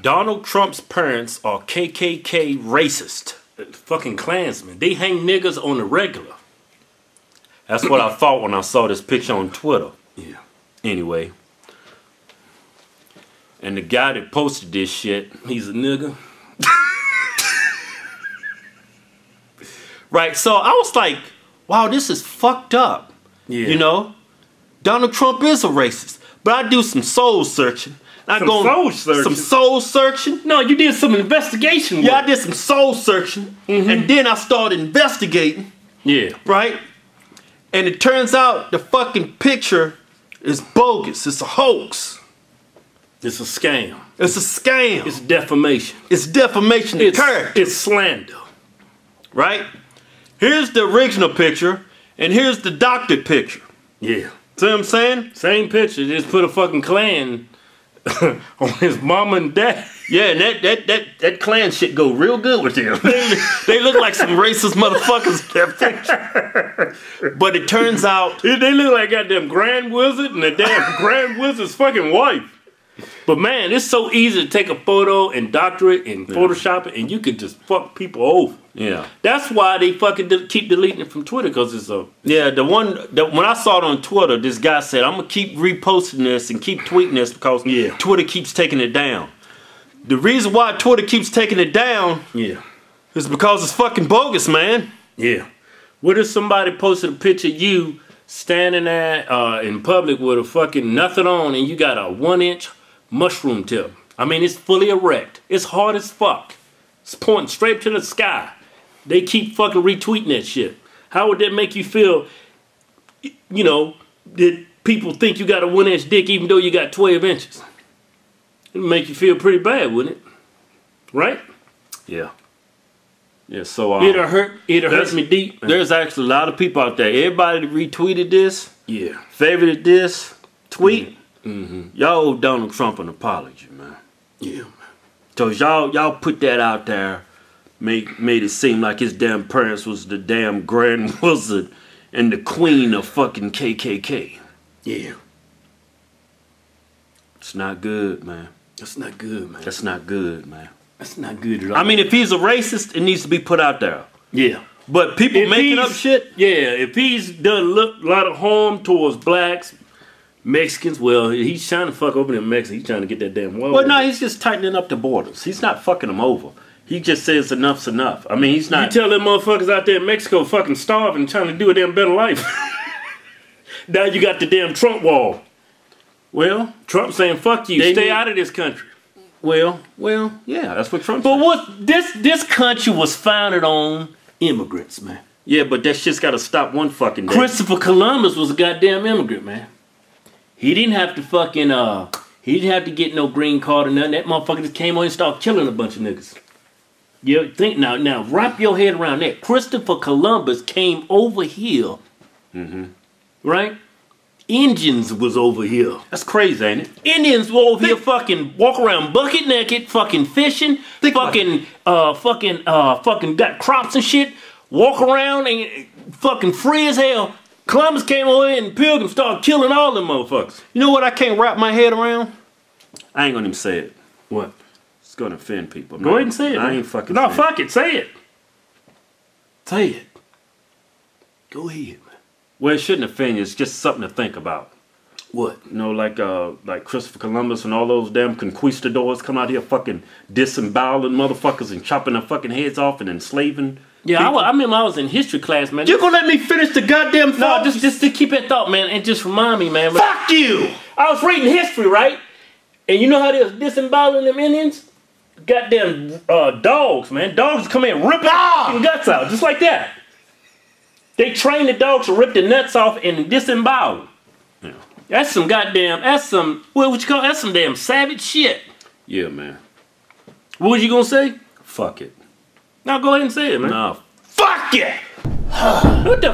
Donald Trump's parents are KKK racist. Fucking Klansmen. They hang niggas on the regular. That's what I thought when I saw this picture on Twitter. Yeah. Anyway. And the guy that posted this shit, he's a nigga. right, so I was like, wow, this is fucked up. Yeah. You know? Donald Trump is a racist. But I do some soul searching. I Some go soul searching? Some soul searching. No, you did some investigation. Yeah, I did some soul searching. Mm-hmm. And then I started investigating, Yeah. right? And it turns out the fucking picture is bogus. It's a hoax. It's a scam. It's a scam. It's defamation. It's defamation of It's, character, it's slander. right? Here's the original picture, and here's the doctored picture. Yeah. See what I'm saying? Same picture. Just put a fucking Klan on his mama and dad. Yeah, and that that that that Klan shit go real good with them. they look like some racist motherfuckers that picture. But it turns out, They they look like goddamn Grand Wizard and the damn Grand Wizard's fucking wife. But man, it's so easy to take a photo and doctor it and Photoshop it, and you could just fuck people over. yeah, That's why they fucking de- keep deleting it from Twitter because it's a yeah. The one that when I saw it on Twitter, this guy said, "I'm gonna keep reposting this and keep tweeting this because Yeah. Twitter keeps taking it down." The reason why Twitter keeps taking it down yeah is because it's fucking bogus, man. yeah. What if somebody posted a picture of you standing there uh, in public with a fucking nothing on and you got a one inch mushroom tip? I mean, it's fully erect. It's hard as fuck. It's pointing straight to the sky. They keep fucking retweeting that shit. How would that make you feel? You know, that people think you got a one inch dick even though you got 12 inches? It'd make you feel pretty bad, wouldn't it? Right? Yeah, yeah. So um, It'll hurt. It'll hurt me deep. there's actually a lot of people out there. Everybody that retweeted this, Yeah. favorited this tweet. Mm-hmm. Y'all owe Donald Trump an apology, man. Yeah. man. Cause y'all y'all put that out there, made made it seem like his damn parents was the damn grand wizard and the queen of fucking KKK. Yeah. It's not good, man. That's not good, man. That's not good, man. That's not good at all. I mean, if he's a racist, it needs to be put out there. yeah. But people If making up shit. Yeah, if he's done a lot of harm towards blacks, Mexicans, well, he's trying to fuck over them Mexicans. He's trying to get that damn wall. Well, no, he's just tightening up the borders. He's not fucking them over. He just says enough's enough. I mean, he's You not. tell them motherfuckers out there in Mexico fucking starving, trying to do a damn better life. now you got the damn Trump wall. well, Trump saying, fuck you, stay need- out of this country. well, well. Yeah, that's what Trump. But said. what this this country was founded on immigrants, man. Yeah, but that shit's got to stop one fucking day. Christopher Columbus was a goddamn immigrant, man. He didn't have to fucking uh he didn't have to get no green card or nothing. That motherfucker just came on and started killing a bunch of niggas. You think now now wrap your head around that. Christopher Columbus came over here. Right? Indians was over here. That's crazy, ain't it? Indians were over here fucking walk around bucket naked, fucking fishing, Think fucking uh fucking uh fucking got crops and shit, walk around and fucking free as hell. Columbus came over here and Pilgrim started killing all them motherfuckers. You know what? I can't wrap my head around. I ain't gonna even say it. What? It's gonna offend people. Go ahead and say it. I man. ain't fucking. No, saying it. fuck it. Say it. Say it. Go ahead, man. Well, it shouldn't offend you. It's just something to think about. What? You know, like uh, like Christopher Columbus and all those damn conquistadors come out here fucking disemboweling motherfuckers and chopping their fucking heads off and enslaving. Yeah, I, wa- I remember I was in history class, man. You're gonna let me finish the goddamn thought? no, just just to keep that thought, man, and just remind me, man. fuck you. I was reading history, right? And you know how they was disemboweling them Indians? Goddamn uh, dogs, man. Dogs come in, rip their guts out, just like that. They train the dogs to rip the nuts off and disembowel. Yeah. That's some goddamn, that's some, what would you call That's some damn savage shit. Yeah, man. What was you gonna say? Fuck it. Now go ahead and say it, man. Nah, Fuck it! what the?